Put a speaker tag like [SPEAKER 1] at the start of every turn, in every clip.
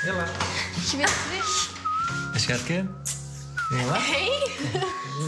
[SPEAKER 1] Hela.
[SPEAKER 2] Je bent terug.
[SPEAKER 1] Schatje. Hela.
[SPEAKER 2] Hey.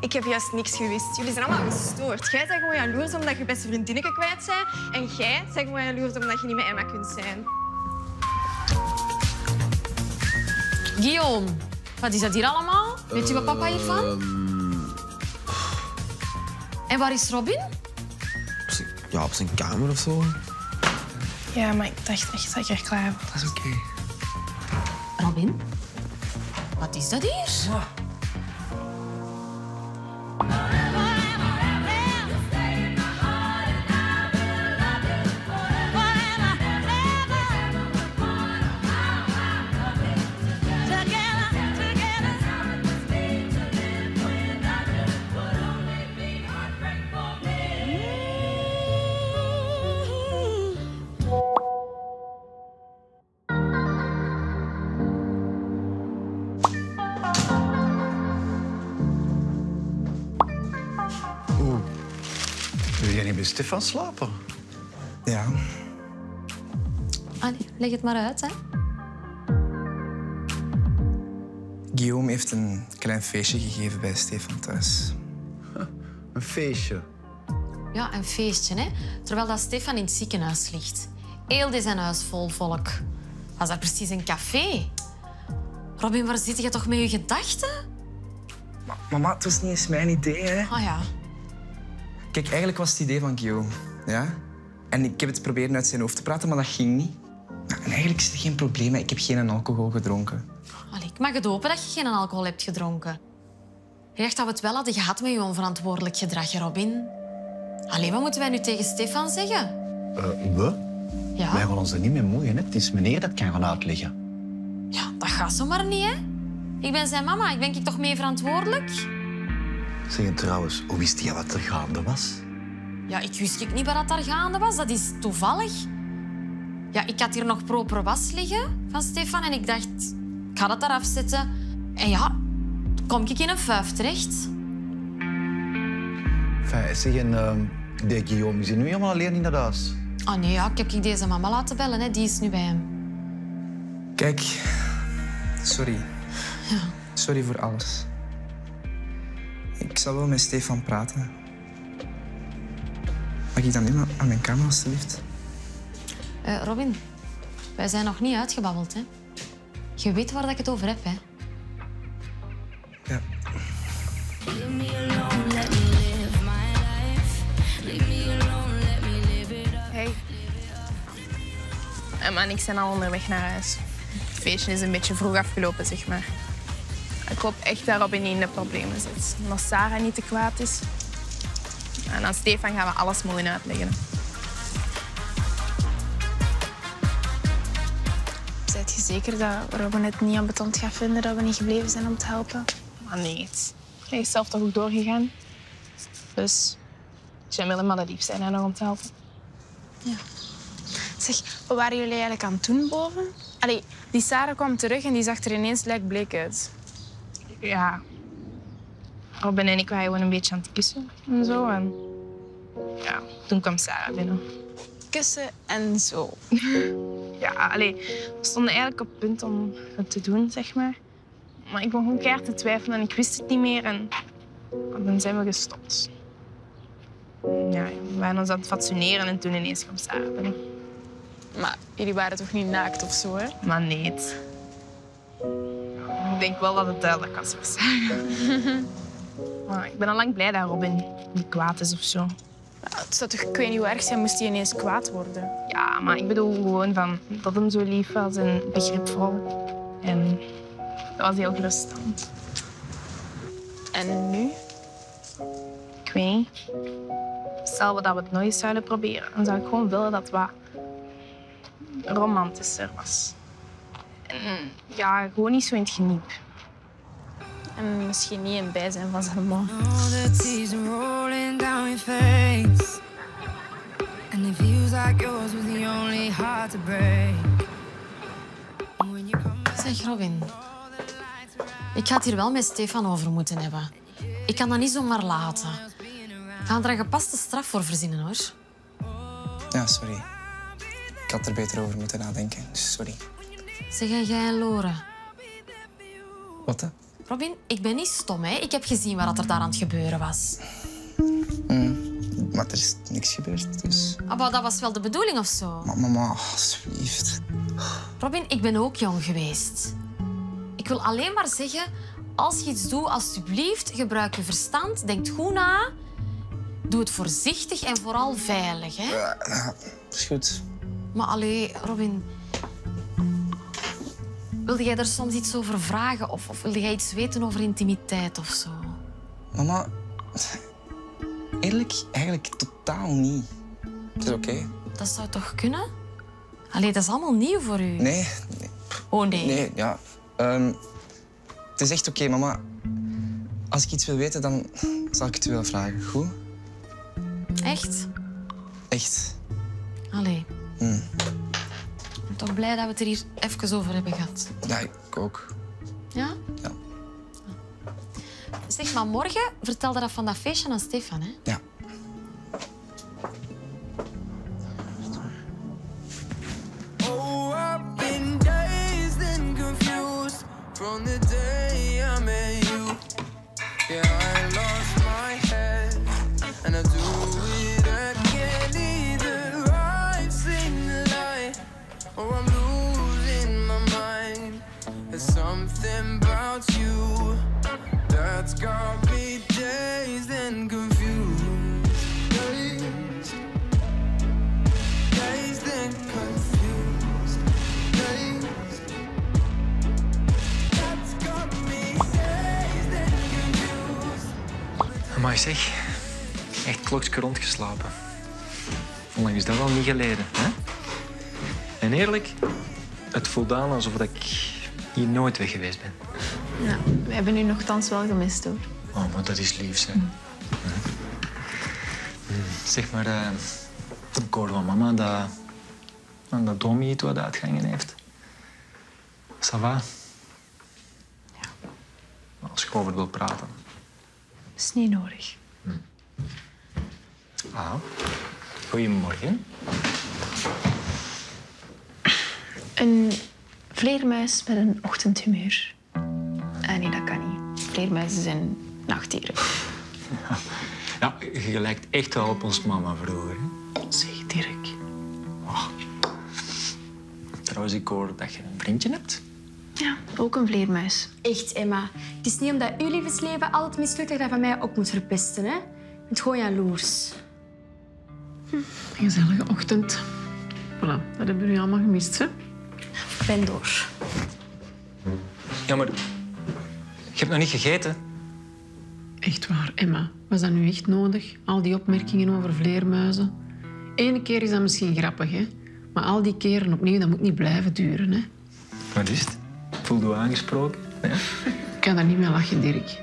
[SPEAKER 2] Ik heb juist niks gewist. Jullie zijn allemaal gestoord. Jij bent gewoon jaloers omdat je beste vriendinnetje kwijt bent. En jij bent gewoon jaloers omdat je niet met Emma kunt zijn.
[SPEAKER 3] Guillaume, wat is dat hier allemaal? Weet je wat papa hiervan? En waar is Robin?
[SPEAKER 4] Op zijn- Ja, op zijn kamer of zo.
[SPEAKER 5] Ja, maar ik dacht echt dat ik er klaar was.
[SPEAKER 4] Dat is oké.
[SPEAKER 3] Wat is dat hier?
[SPEAKER 6] Wil jij niet bij Stefan slapen?
[SPEAKER 4] Ja.
[SPEAKER 3] Allee, leg het maar uit, hè.
[SPEAKER 4] Guillaume heeft een klein feestje gegeven bij Stefan thuis.
[SPEAKER 6] Een feestje.
[SPEAKER 3] Ja, een feestje, hè. Terwijl dat Stefan in het ziekenhuis ligt. Eelde zijn huis vol volk. Was dat precies een café? Robin, waar zit je toch met je gedachten?
[SPEAKER 4] Mama, het was niet eens mijn idee, hè.
[SPEAKER 3] Ah ja.
[SPEAKER 4] Kijk, eigenlijk was het idee van Guillaume. Ja? En ik heb het proberen uit zijn hoofd te praten, maar dat ging niet. En eigenlijk is er geen probleem. Ik heb geen alcohol gedronken.
[SPEAKER 3] Allee, ik mag het hopen dat je geen alcohol hebt gedronken. Je dacht dat we het wel hadden gehad met je onverantwoordelijk gedrag, Robin. Allee, wat moeten wij nu tegen Stefan zeggen?
[SPEAKER 6] Eh, we?
[SPEAKER 3] Ja,
[SPEAKER 6] Wij gaan ons er niet mee moeien. Hè? Het is meneer dat kan gaan uitleggen.
[SPEAKER 3] ja dat gaat zomaar niet, hè. Ik ben zijn mama. Ik ben ik toch mee verantwoordelijk?
[SPEAKER 6] Zeg trouwens, hoe wist jij wat er gaande was?
[SPEAKER 3] Ja, ik wist ik niet wat daar gaande was. Dat is toevallig. Ja, ik had hier nog proper was liggen van Stefan en ik dacht, ik ga dat daar afzetten. En ja, kom ik in een vuif terecht.
[SPEAKER 6] Enfin, zeg, en uh, die Guillaume is hier nu helemaal alleen in dat huis.
[SPEAKER 3] Ah nee, ja, ik heb deze mama laten bellen. Hè. Die is nu bij hem.
[SPEAKER 4] Kijk, sorry. Sorry voor alles. Ik zal wel met Stefan praten. Mag ik dan nu aan mijn kamer, alstublieft?
[SPEAKER 3] Eh, Robin, wij zijn nog niet uitgebabbeld, hè. Je weet waar dat ik het over heb, hè.
[SPEAKER 4] Ja.
[SPEAKER 5] Hey. Emma en ik zijn al onderweg naar huis. Het feestje is een beetje vroeg afgelopen, zeg maar. Ik hoop echt dat Robin niet in de problemen zit. En als Sarah niet te kwaad is. En aan Stefan gaan we alles mooi uitleggen.
[SPEAKER 7] Zijt je zeker dat Robin het niet ambetant gaat vinden dat we niet gebleven zijn om te helpen?
[SPEAKER 5] Maar nee, hij is zelf toch ook doorgegaan. Dus wil hem maar de lief zijn hè, nog om te helpen.
[SPEAKER 7] Zeg, wat waren jullie eigenlijk aan het doen boven? Allee, die Sarah kwam terug en die zag er ineens lijkbleek uit.
[SPEAKER 5] Ja. Robin en ik waren gewoon een beetje aan het kussen en zo. En ja, toen kwam Sarah binnen.
[SPEAKER 7] Kussen en zo.
[SPEAKER 5] Ja, allee, we stonden eigenlijk op het punt om het te doen, zeg maar. Maar ik begon keihard te twijfelen en ik wist het niet meer. En dan zijn we gestopt. Ja, we waren ons aan het fatsoeneren en toen ineens kwam Sarah binnen.
[SPEAKER 7] Maar jullie waren toch niet naakt of zo, hè?
[SPEAKER 5] Maar nee. Ik denk wel dat het duidelijk was voor Sarah. Maar ik ben al lang blij dat Robin niet kwaad is of zo.
[SPEAKER 7] Het zou toch, ik weet niet hoe erg zijn, moest hij ineens kwaad worden.
[SPEAKER 5] Ja, maar ik bedoel gewoon van dat hem zo lief was en begripvol. En dat was heel geruststellend.
[SPEAKER 7] En nu?
[SPEAKER 5] Ik weet niet. Stel dat we het nooit zouden proberen, dan zou ik gewoon willen dat het wat romantischer was. Ja, gewoon niet zo in het geniep.
[SPEAKER 7] En misschien niet in bijzijn van zijn man.
[SPEAKER 3] Zeg, Robin. Ik ga het hier wel met Stefan over moeten hebben. Ik kan dat niet zomaar laten. We gaan er een gepaste straf voor verzinnen, hoor.
[SPEAKER 4] Ja, sorry. Ik had er beter over moeten nadenken. dus Sorry.
[SPEAKER 3] Zeg en jij en Lore.
[SPEAKER 4] Wat hè?
[SPEAKER 3] Robin, ik ben niet stom, hè. Ik heb gezien wat er daar aan het gebeuren was.
[SPEAKER 4] Maar er is niks gebeurd, dus...
[SPEAKER 3] Ah, maar dat was wel de bedoeling of zo?
[SPEAKER 4] Maar mama, alsjeblieft.
[SPEAKER 3] Robin, ik ben ook jong geweest. Ik wil alleen maar zeggen, als je iets doet, alsjeblieft, gebruik je verstand, denk goed na. Doe het voorzichtig en vooral veilig, hè.
[SPEAKER 4] Ja, is goed.
[SPEAKER 3] Maar allee, Robin... Wilde jij er soms iets over vragen? Of, of wilde jij iets weten over intimiteit of zo?
[SPEAKER 4] Mama, eerlijk, eigenlijk totaal niet. Het is oké.
[SPEAKER 3] Dat zou toch kunnen? Allee, dat is allemaal nieuw voor u.
[SPEAKER 4] Nee, nee,
[SPEAKER 3] Oh, nee.
[SPEAKER 4] nee, ja. Ehm, het is echt oké, mama. Als ik iets wil weten, dan zal ik het u wel vragen. Goed?
[SPEAKER 3] Echt?
[SPEAKER 4] Echt.
[SPEAKER 3] Ik ben toch blij dat we het er hier even over hebben gehad.
[SPEAKER 4] Ja, ik ook.
[SPEAKER 3] Ja?
[SPEAKER 4] Ja.
[SPEAKER 3] Zeg maar, morgen vertelde dat van dat feestje aan Stefan, hè?
[SPEAKER 4] Ja.
[SPEAKER 8] Oh, I've been dazed and confused from the got me and confused. Confused. That's.
[SPEAKER 1] Maar zeg, echt klokje rondgeslapen. Hoe is dat al niet geleden, hè? En eerlijk, het voelt aan alsof ik hier nooit weg geweest ben.
[SPEAKER 7] Ja, we hebben u nogthans wel gemist, hoor.
[SPEAKER 1] Oh, maar dat is lief, hè. Mm. Zeg maar, eh, ik hoorde van mama dat, dat Domi het wat uitgangen heeft. Ça va? Ja. Als je over wil praten.
[SPEAKER 7] is niet nodig.
[SPEAKER 1] Ah, goedemorgen.
[SPEAKER 7] Een vleermuis met een ochtendhumeur. Vleermuizen zijn nachtdieren.
[SPEAKER 1] Ja, je lijkt echt wel op ons mama vroeger. Hè?
[SPEAKER 7] Zeg, Dirk.
[SPEAKER 1] Trouwens, ik hoor dat je een vriendje hebt.
[SPEAKER 7] Ja, ook een vleermuis.
[SPEAKER 9] Echt, Emma. Het is niet omdat uw levensleven altijd mislukt dat je dat van mij ook moet verpesten. Hè? Je bent gewoon jaloers.
[SPEAKER 10] Gezellige ochtend. Voilà, dat hebben we nu allemaal gemist, hè?
[SPEAKER 9] Ik ben door.
[SPEAKER 1] Ja, maar je hebt nog niet gegeten.
[SPEAKER 10] Echt waar, Emma. Was dat nu echt nodig? Al die opmerkingen over vleermuizen? Ene keer is dat misschien grappig, hè? Maar al die keren opnieuw, dat moet niet blijven duren, hè?
[SPEAKER 1] Wat is het? Voelde je aangesproken? Ja?
[SPEAKER 10] Ik kan daar niet mee lachen, Dirk.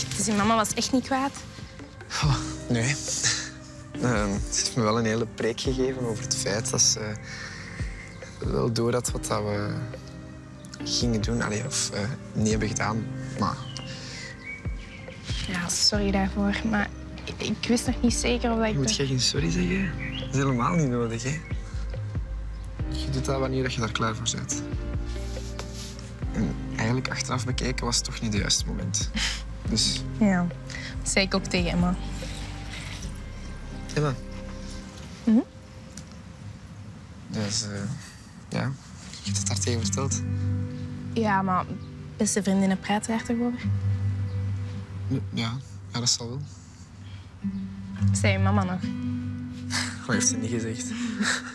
[SPEAKER 5] Dus die mama was echt niet kwaad.
[SPEAKER 4] Oh, nee. Ehm, ze heeft me wel een hele preek gegeven over het feit dat ze wel door had wat dat we gingen doen. Allee, of eh, niet hebben gedaan. Maar
[SPEAKER 5] Ja, sorry daarvoor, maar ik, ik wist nog niet zeker of dat ik...
[SPEAKER 4] moet jij geen sorry zeggen? Dat is helemaal niet nodig, hè? Je doet dat wanneer je daar klaar voor bent. En eigenlijk achteraf bekeken was het toch niet het juiste moment. Dus,
[SPEAKER 5] Ja, dat zei ik ook tegen Emma.
[SPEAKER 4] Emma.
[SPEAKER 5] Mhm.
[SPEAKER 4] Dus, eh, ja, je hebt het daar tegen verteld.
[SPEAKER 5] Ja, maar beste vriendinnen praten daar toch over?
[SPEAKER 4] Ja, ja, dat zal wel.
[SPEAKER 5] Zei je mama nog?
[SPEAKER 4] Wat heeft ze niet gezegd?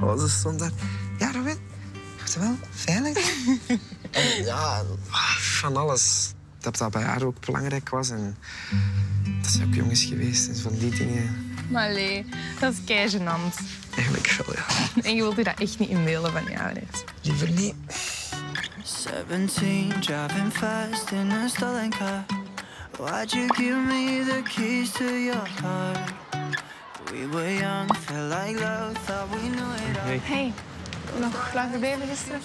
[SPEAKER 4] Oh, ze stond daar. Ja, Robin, je wel veilig? en ja, van alles. Dat dat bij haar ook belangrijk was. En dat ze ook jong is geweest en van die dingen.
[SPEAKER 5] Maar nee, dat is kei gênant.
[SPEAKER 4] Eigenlijk wel, ja.
[SPEAKER 5] En je wilt je dat echt niet inbeelden van je ouders.
[SPEAKER 4] Liever niet.
[SPEAKER 8] 17, driving fast in a stolen car. Why'd you give me the keys to your heart? We were young, felt like love, thought we knew it all.
[SPEAKER 7] Hey, nog lang gebleven gisteren?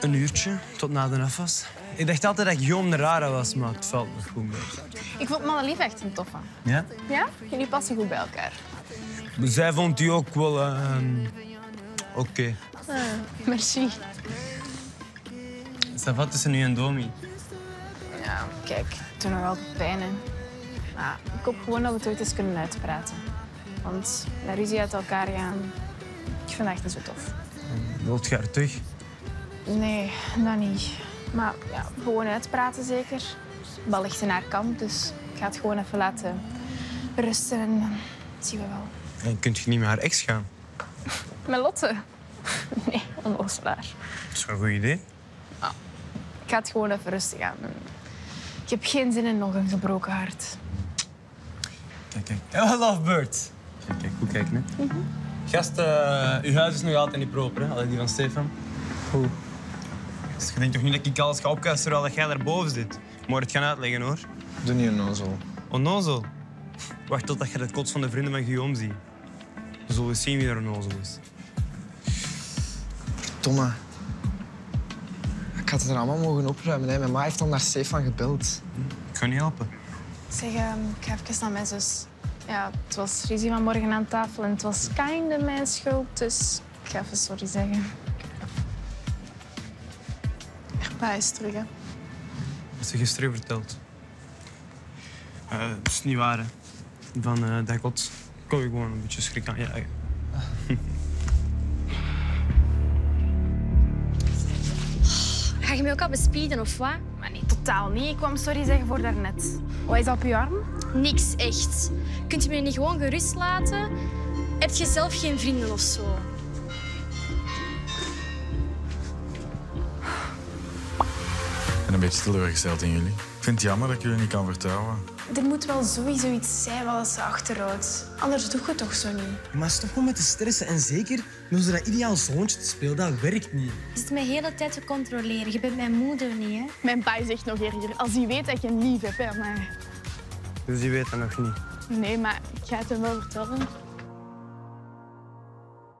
[SPEAKER 11] Een uurtje, tot na de afwas. Ik dacht altijd dat Guillaume de rare was, maar het valt nog goed mee.
[SPEAKER 7] Ik vond Madelief echt een toffe.
[SPEAKER 11] Ja?
[SPEAKER 7] Ja? Jullie passen goed bij elkaar.
[SPEAKER 11] Zij vond die ook wel... ehm, Oké.
[SPEAKER 7] Ah, merci.
[SPEAKER 11] Ça va tussen nu en Domi?
[SPEAKER 7] Ja, kijk, het doet nog wel pijn, hè. Maar ik hoop gewoon dat we het ooit eens kunnen uitpraten. Want met ruzie uit elkaar gaan, ik vind dat echt niet zo tof.
[SPEAKER 11] Wilt je haar terug?
[SPEAKER 7] Nee, dat niet. Maar ja, gewoon uitpraten zeker. Bal ligt in haar kant, dus ik ga het gewoon even laten rusten en dan zien we wel.
[SPEAKER 11] En kunt je niet met haar ex gaan?
[SPEAKER 7] Met Lotte? Nee, onnozelaar.
[SPEAKER 11] Dat is wel een goed idee.
[SPEAKER 7] Ik ga het gewoon even rustig aan. Ik heb geen zin in nog een gebroken hart.
[SPEAKER 11] Kijk, kijk. Ja, lovebird. Kijk, kijk, goed kijken, hè. Gast, eh, uw huis is nog altijd niet proper, hè? Allee, die van Stefan. Goed. Dus je denkt toch niet dat ik alles ga opkuisen terwijl dat jij daarboven zit? Moet het gaan uitleggen, hoor.
[SPEAKER 4] Doe niet onnozel.
[SPEAKER 11] Onnozel? Wacht totdat je de kots van de vrienden van Guillaume ziet. Dan zullen we zien wie er onnozel is.
[SPEAKER 4] Domme. Ik had het er allemaal mogen opruimen. Hè. Mijn ma heeft dan naar Stefan gebeld.
[SPEAKER 11] Ik ga niet helpen.
[SPEAKER 7] Zeg, ehm, ik ga even naar mijn zus. Ja, het was ruzie vanmorgen aan tafel en het was kinda mijn schuld, dus ik ga even sorry zeggen. Pa is terug, hè.
[SPEAKER 11] Dat ze gisteren verteld. Eh, dat is niet waar, hè. Van eh dat kot kon je gewoon een beetje schrik aan jagen.
[SPEAKER 9] Ga je mij ook al bespieden of wat?
[SPEAKER 7] Maar nee, totaal niet. Ik kwam sorry zeggen voor daarnet. Wat is dat op je arm?
[SPEAKER 9] Niks echt. Kunt je me niet gewoon gerust laten? Heb je zelf geen vrienden of zo?
[SPEAKER 12] Een beetje teleurgesteld in jullie. Ik vind het jammer dat ik jullie niet kan vertrouwen.
[SPEAKER 7] Er moet wel sowieso iets zijn wat ze achterhoudt. Anders doe je het toch zo niet.
[SPEAKER 13] Maar stop gewoon met te stressen. En zeker met zo dat ideaal zoontje te spelen, dat werkt niet.
[SPEAKER 9] Je zit me de hele tijd te controleren. Je bent mijn moeder niet, hè?
[SPEAKER 7] Mijn pa is echt nog erger. Als hij weet dat ik een lief heb, hè, maar...
[SPEAKER 11] Dus die weet dat nog niet.
[SPEAKER 7] Nee, maar ik ga het hem wel vertellen.